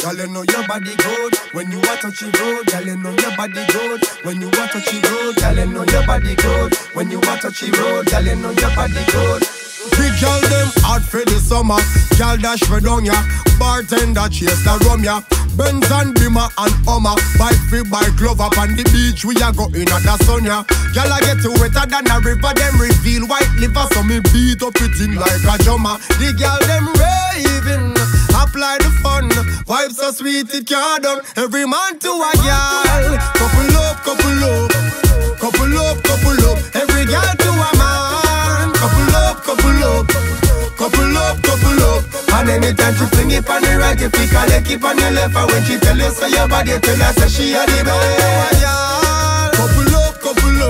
Girl, you know your body good when you touch the road. Girl, you know your body good when you touch the road. Girl, you know your body good when you touch the road. Girl, you know your body good. Big girl them hot for the summer. Girl dash for down ya. Bartender chase the rum ya. Benz and Beamer and Hummer. Bike free bike love up on the beach. We a go in at the sun ya. Girl I get you wetter than a river. Them reveal white liver so me beat up it in like a drummer. The girl them raving. Apply the fun. Vibes so sweet it can't done. Every man to a girl. Couple up, couple up. Couple up, couple up. Every girl to a man. Couple up, couple up. Couple up, couple up. And anytime she fling it on the right, you pick her leg keep on your left. And when she tell you so your body, tell her say she a the best. Couple up, couple up.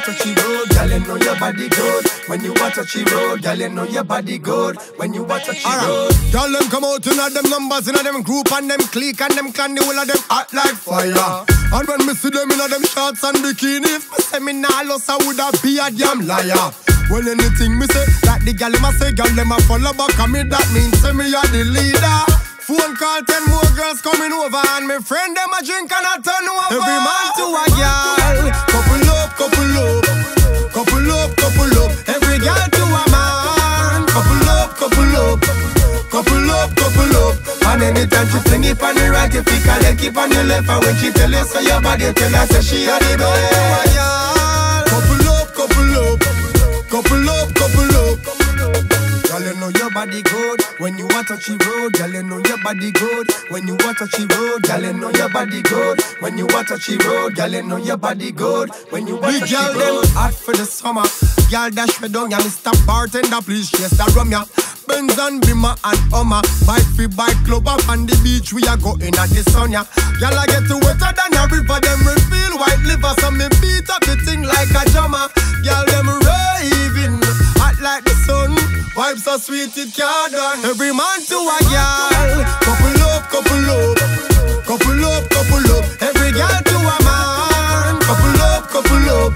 A touch the road. Girl, you know your body good when you a touch the road. Girl, you know your body good when you a touch the road. Girl, them come out in them numbers, in them group and them clique and them clan, the whole of them hot like fire. And when me see them in them shorts and bikini, if me say me nah lost, I woulda be a damn liar. Well, anything me say, that the gal them a say, gal them a follow back, and me that means say me a the leader. Phone call, ten more girls coming over And my friend them a drink and I turn over Every man to a girl couple up Couple up, couple up Every girl to a man. Couple up, couple up Couple up, couple up And anytime she fling it on the right You pick her leg keep on your left. And when she tell you so your body Tell her say she a the best your body good when you a touch the road. Girl, you know your body good when you a touch the road. Girl, you know your body good when you a touch the road. Them hot for the summer. Girl, dash me down, ya Mr. Bartender, please chase the rum, ya. Benz and Beamer and Hummer. Bike free bike club up on the beach. We are going at the sun, ya. Girl, I get to wetter than a river. Them reveal white liver, so me beat up the thing like a drummer. Girl, them Vibes so sweet it can't done. Every man to a girl. Couple up, couple up. Couple up, couple up. Every girl to a man. Couple up, couple up.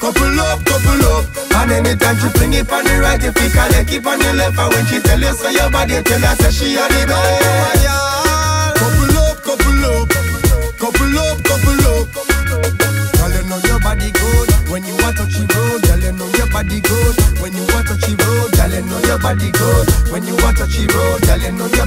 Couple up, couple up. And anytime she fling it on the right, you pick her leg keep on the left. And when she tell you so your body, tell her say she a the best.